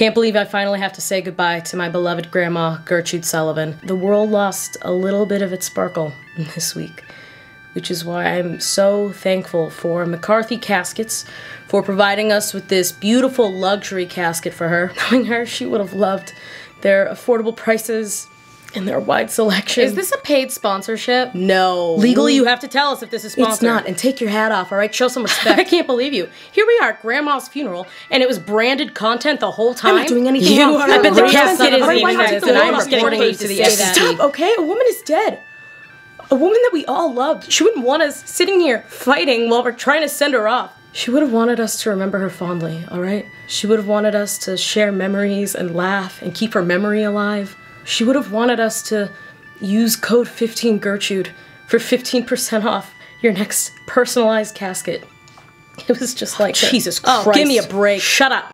can't believe I finally have to say goodbye to my beloved grandma, Gertrude Sullivan. The world lost a little bit of its sparkle this week, which is why I'm so thankful for McCarthy Caskets for providing us with this beautiful luxury casket for her. Knowing her, she would have loved their affordable prices and their wide selection. Is this a paid sponsorship? No. Legally, you have to tell us if this is sponsored. It's not, and take your hat off, all right? Show some respect. I can't believe you. Here we are at Grandma's funeral, and it was branded content the whole time. I'm not doing anything you wrong. Are I bet the son isn't a even this, and I'm getting paid to the. Stop, okay? A woman is dead. A woman that we all loved. She wouldn't want us sitting here fighting while we're trying to send her off. She would have wanted us to remember her fondly, all right? She would have wanted us to share memories and laugh and keep her memory alive. She would have wanted us to use code 15 Gertrude for 15% off your next personalized casket. It was just like Jesus Oh, Christ. give me a break. Shut up.